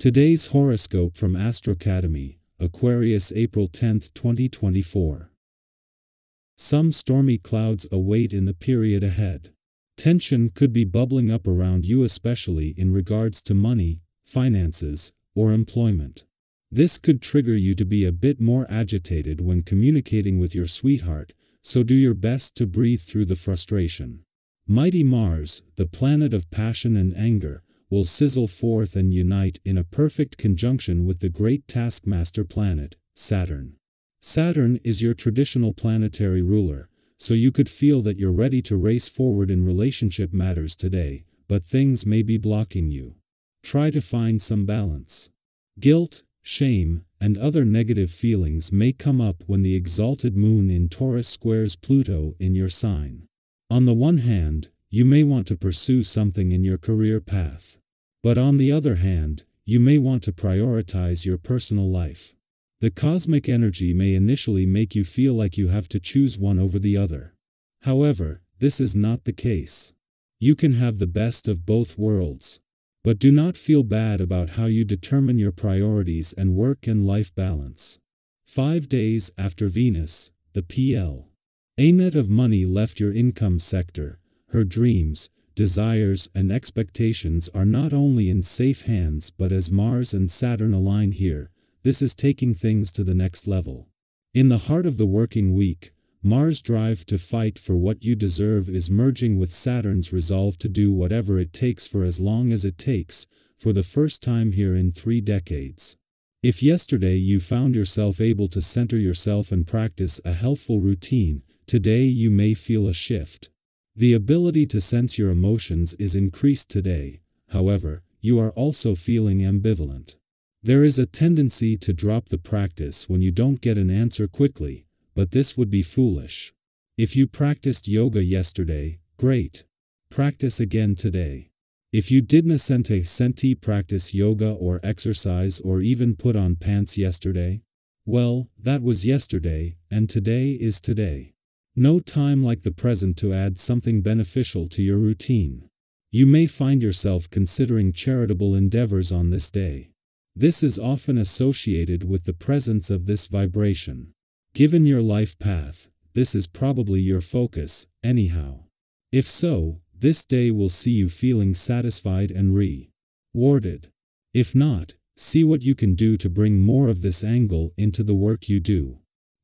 Today's horoscope from Astrocademy, Aquarius April 10, 2024. Some stormy clouds await in the period ahead. Tension could be bubbling up around you especially in regards to money, finances, or employment. This could trigger you to be a bit more agitated when communicating with your sweetheart, so do your best to breathe through the frustration. Mighty Mars, the planet of passion and anger, will sizzle forth and unite in a perfect conjunction with the great taskmaster planet, Saturn. Saturn is your traditional planetary ruler, so you could feel that you're ready to race forward in relationship matters today, but things may be blocking you. Try to find some balance. Guilt, shame, and other negative feelings may come up when the exalted moon in Taurus squares Pluto in your sign. On the one hand, you may want to pursue something in your career path. But on the other hand, you may want to prioritize your personal life. The cosmic energy may initially make you feel like you have to choose one over the other. However, this is not the case. You can have the best of both worlds. But do not feel bad about how you determine your priorities and work and life balance. Five days after Venus, the PL. A net of money left your income sector, her dreams, desires, and expectations are not only in safe hands but as Mars and Saturn align here, this is taking things to the next level. In the heart of the working week, Mars' drive to fight for what you deserve is merging with Saturn's resolve to do whatever it takes for as long as it takes, for the first time here in three decades. If yesterday you found yourself able to center yourself and practice a healthful routine, today you may feel a shift. The ability to sense your emotions is increased today, however, you are also feeling ambivalent. There is a tendency to drop the practice when you don't get an answer quickly, but this would be foolish. If you practiced yoga yesterday, great. Practice again today. If you didn't sente senti practice yoga or exercise or even put on pants yesterday, well, that was yesterday, and today is today. No time like the present to add something beneficial to your routine. You may find yourself considering charitable endeavors on this day. This is often associated with the presence of this vibration. Given your life path, this is probably your focus, anyhow. If so, this day will see you feeling satisfied and rewarded. If not, see what you can do to bring more of this angle into the work you do.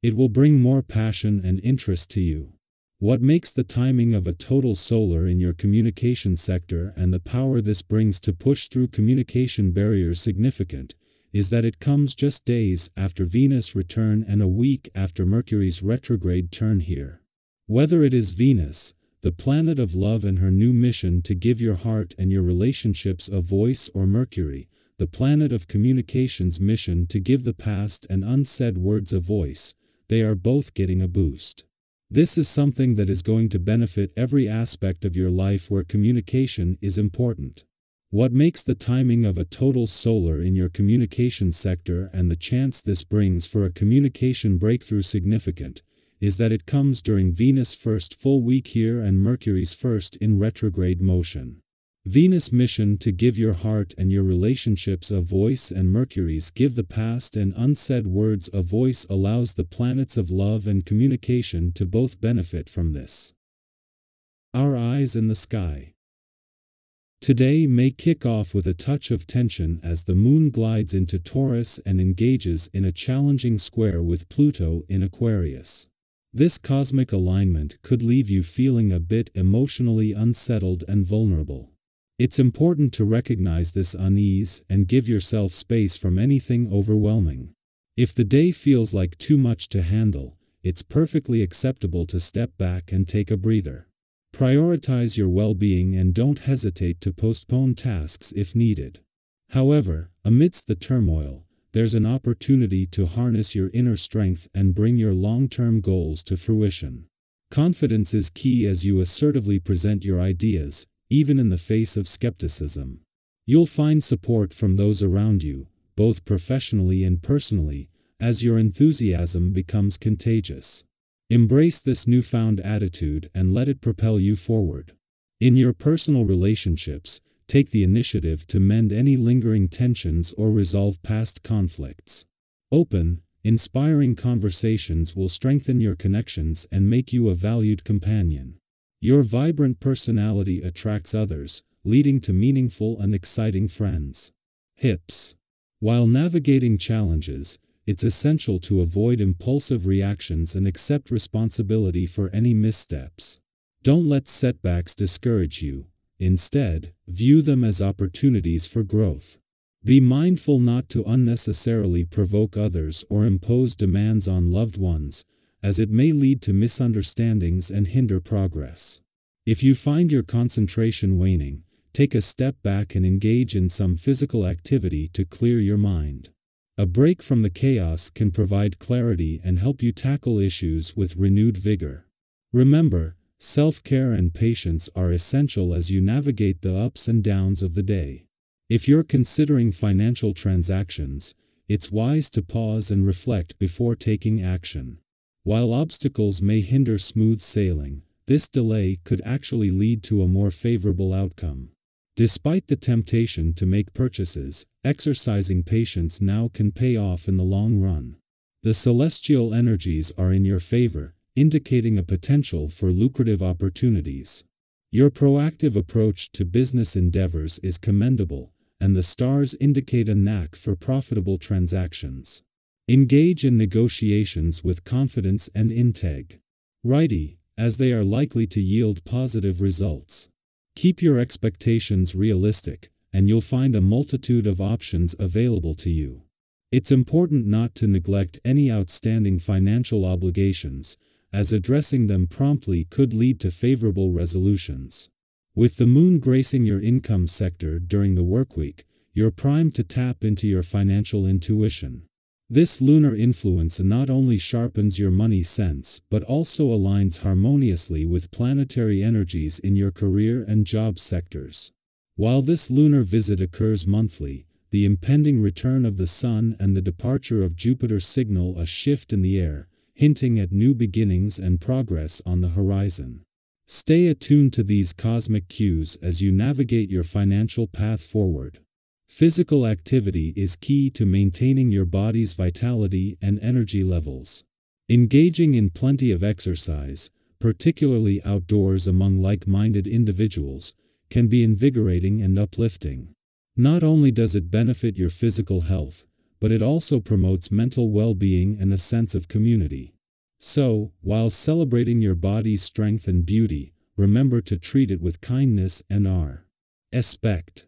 It will bring more passion and interest to you. What makes the timing of a total solar in your communication sector and the power this brings to push through communication barriers significant is that it comes just days after Venus' return and a week after Mercury's retrograde turn here. Whether it is Venus, the planet of love and her new mission to give your heart and your relationships a voice or Mercury, the planet of communications mission to give the past and unsaid words a voice, they are both getting a boost. This is something that is going to benefit every aspect of your life where communication is important. What makes the timing of a total solar in your communication sector and the chance this brings for a communication breakthrough significant is that it comes during Venus' first full week here and Mercury's first in retrograde motion. Venus' mission to give your heart and your relationships a voice and Mercury's give the past and unsaid words a voice allows the planets of love and communication to both benefit from this. Our eyes in the sky. Today may kick off with a touch of tension as the moon glides into Taurus and engages in a challenging square with Pluto in Aquarius. This cosmic alignment could leave you feeling a bit emotionally unsettled and vulnerable. It's important to recognize this unease and give yourself space from anything overwhelming. If the day feels like too much to handle, it's perfectly acceptable to step back and take a breather. Prioritize your well-being and don't hesitate to postpone tasks if needed. However, amidst the turmoil, there's an opportunity to harness your inner strength and bring your long-term goals to fruition. Confidence is key as you assertively present your ideas, even in the face of skepticism. You'll find support from those around you, both professionally and personally, as your enthusiasm becomes contagious. Embrace this newfound attitude and let it propel you forward. In your personal relationships, take the initiative to mend any lingering tensions or resolve past conflicts. Open, inspiring conversations will strengthen your connections and make you a valued companion. Your vibrant personality attracts others, leading to meaningful and exciting friends. Hips. While navigating challenges, it's essential to avoid impulsive reactions and accept responsibility for any missteps. Don't let setbacks discourage you. Instead, view them as opportunities for growth. Be mindful not to unnecessarily provoke others or impose demands on loved ones, as it may lead to misunderstandings and hinder progress. If you find your concentration waning, take a step back and engage in some physical activity to clear your mind. A break from the chaos can provide clarity and help you tackle issues with renewed vigor. Remember, self-care and patience are essential as you navigate the ups and downs of the day. If you're considering financial transactions, it's wise to pause and reflect before taking action. While obstacles may hinder smooth sailing, this delay could actually lead to a more favorable outcome. Despite the temptation to make purchases, exercising patience now can pay off in the long run. The celestial energies are in your favor, indicating a potential for lucrative opportunities. Your proactive approach to business endeavors is commendable, and the stars indicate a knack for profitable transactions. Engage in negotiations with confidence and integ. Righty, as they are likely to yield positive results. Keep your expectations realistic, and you'll find a multitude of options available to you. It's important not to neglect any outstanding financial obligations, as addressing them promptly could lead to favorable resolutions. With the moon gracing your income sector during the workweek, you're primed to tap into your financial intuition. This lunar influence not only sharpens your money sense but also aligns harmoniously with planetary energies in your career and job sectors. While this lunar visit occurs monthly, the impending return of the Sun and the departure of Jupiter signal a shift in the air, hinting at new beginnings and progress on the horizon. Stay attuned to these cosmic cues as you navigate your financial path forward. Physical activity is key to maintaining your body's vitality and energy levels. Engaging in plenty of exercise, particularly outdoors among like-minded individuals, can be invigorating and uplifting. Not only does it benefit your physical health, but it also promotes mental well-being and a sense of community. So, while celebrating your body's strength and beauty, remember to treat it with kindness and. Respect.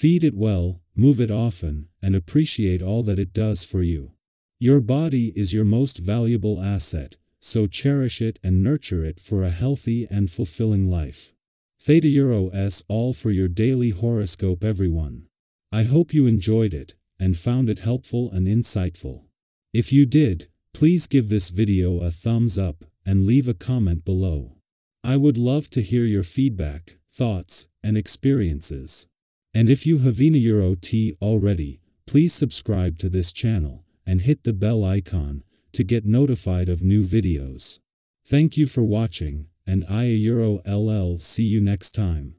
Feed it well, move it often, and appreciate all that it does for you. Your body is your most valuable asset, so cherish it and nurture it for a healthy and fulfilling life. Theta Euro S all for your daily horoscope everyone. I hope you enjoyed it and found it helpful and insightful. If you did, Please give this video a thumbs up and leave a comment below. I would love to hear your feedback, thoughts, and experiences. And if you have Ina Euro T already, please subscribe to this channel and hit the bell icon to get notified of new videos. Thank you for watching, and I Euro LL see you next time.